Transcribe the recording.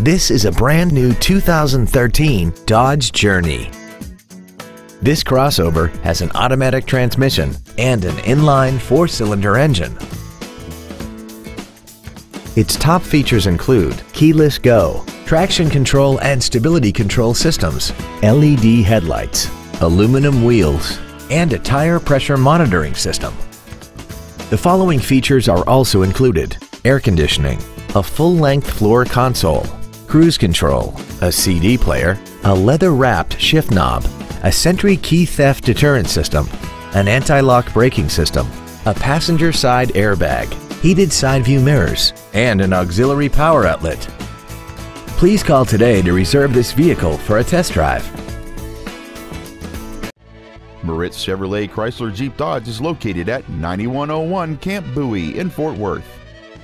This is a brand new 2013 Dodge Journey. This crossover has an automatic transmission and an inline four-cylinder engine. Its top features include keyless go, traction control and stability control systems, LED headlights, aluminum wheels, and a tire pressure monitoring system. The following features are also included. Air conditioning, a full-length floor console, cruise control, a CD player, a leather-wrapped shift knob, a Sentry key theft deterrent system, an anti-lock braking system, a passenger side airbag, heated side view mirrors, and an auxiliary power outlet. Please call today to reserve this vehicle for a test drive. Moritz Chevrolet Chrysler Jeep Dodge is located at 9101 Camp Bowie in Fort Worth.